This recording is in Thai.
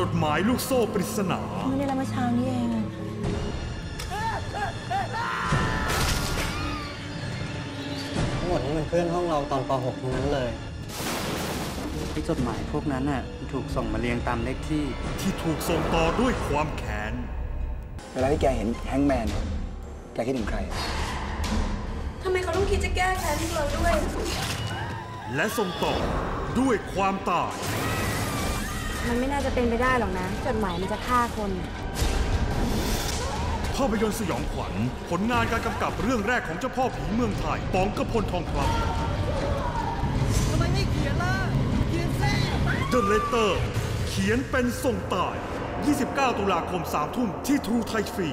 จดหมายลูกโซ่ปริศนาไม่ได้รับเมื่อเช้านี้เองอะทั้งหมดนี้มันเพื่อนห้องเราตอนป .6 ทั้งนั้นเลยที่จดหมายพวกนั้นน่ะถูกส่งมาเรียงตามเลขที่ ที่ถูกส่งต่อด้วยความแค้นเวลาที่แกเห็นแฮงก์แมนแกคิดถึงใครทำไมเขาต้องคิดจะแก้แค้นพวกเราด้วย และส่งต่อด้วยความตาย มันไม่น่าจะเป็นไปได้หรอกนะ จดหมายมันจะฆ่าคน ภาพยนตร์สยองขวัญ ผลงานการกำกับเรื่องแรกของเจ้าพ่อผีเมืองไทยปองกระพลทองพลับทำไมไม่เขียนล่ะ เขียนซิ The Letter เขียนเป็นส่งตาย 29 ตุลาคม 3 ทุ่มที่ทรูไทยฟี